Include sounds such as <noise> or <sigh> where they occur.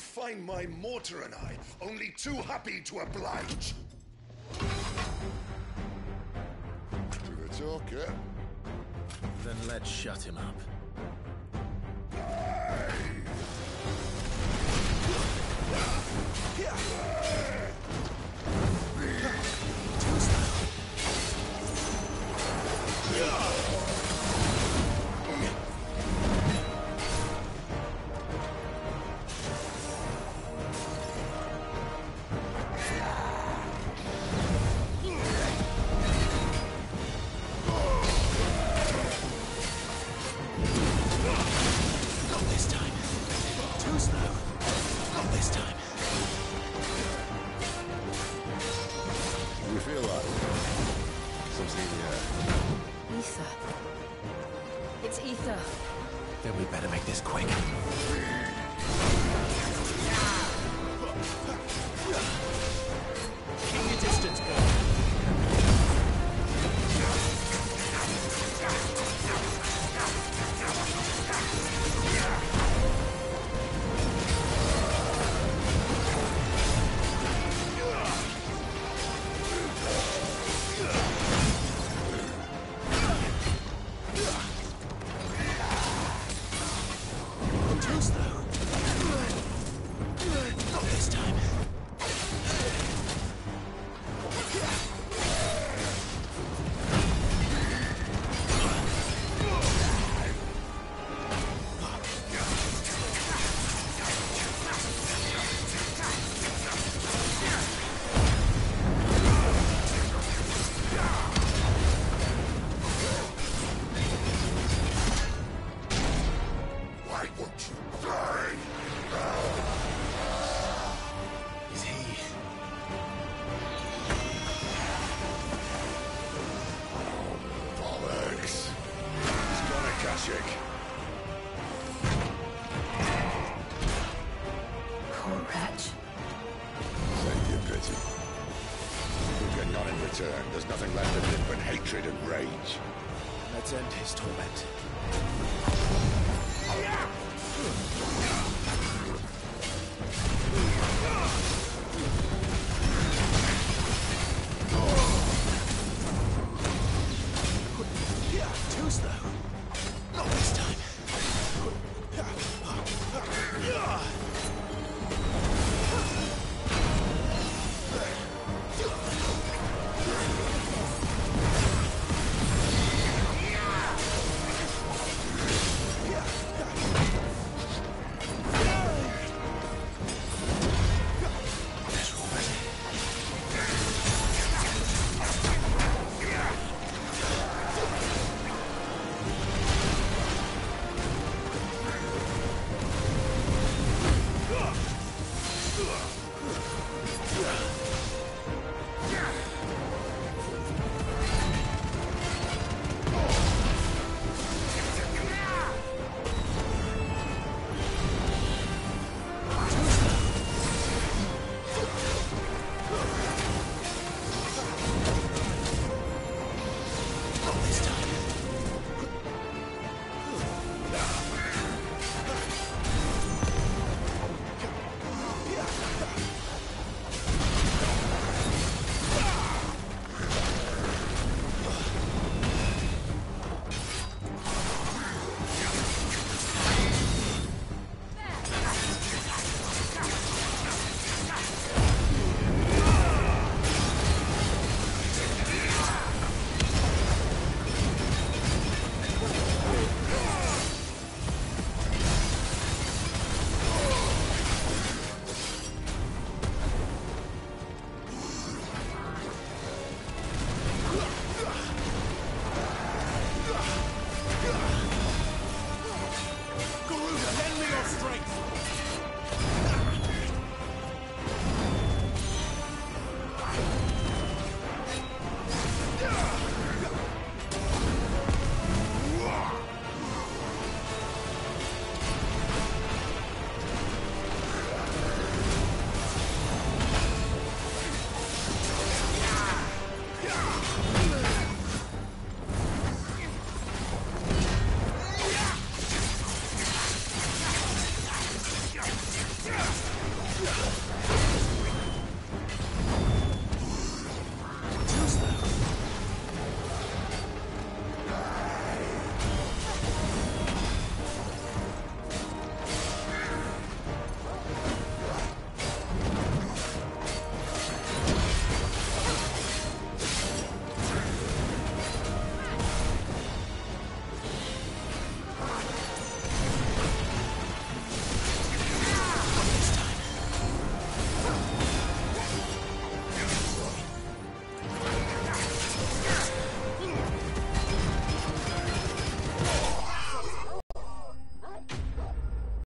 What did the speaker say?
find my mortar and I only too happy to oblige. To the talk, yeah? Then let's shut him up. Too slow. Not this time. Do you feel like something, uh, Ether. It's ether. Then we better make this quick. Return. There's nothing left of him but hatred and rage. Let's end his torment. <laughs> Hmm.